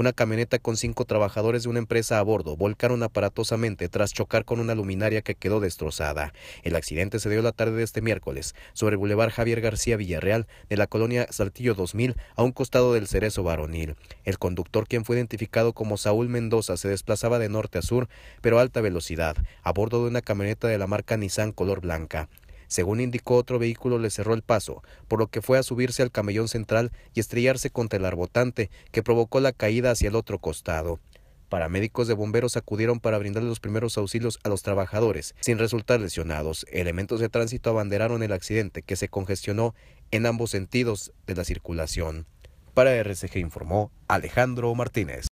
Una camioneta con cinco trabajadores de una empresa a bordo volcaron aparatosamente tras chocar con una luminaria que quedó destrozada. El accidente se dio la tarde de este miércoles sobre el Boulevard Javier García Villarreal de la colonia Saltillo 2000 a un costado del Cerezo Varonil. El conductor, quien fue identificado como Saúl Mendoza, se desplazaba de norte a sur, pero a alta velocidad, a bordo de una camioneta de la marca Nissan color blanca. Según indicó, otro vehículo le cerró el paso, por lo que fue a subirse al camellón central y estrellarse contra el arbotante, que provocó la caída hacia el otro costado. Paramédicos de bomberos acudieron para brindar los primeros auxilios a los trabajadores, sin resultar lesionados. Elementos de tránsito abanderaron el accidente, que se congestionó en ambos sentidos de la circulación. Para RCG informó Alejandro Martínez.